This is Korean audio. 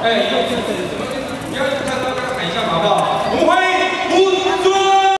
아, 네, 이거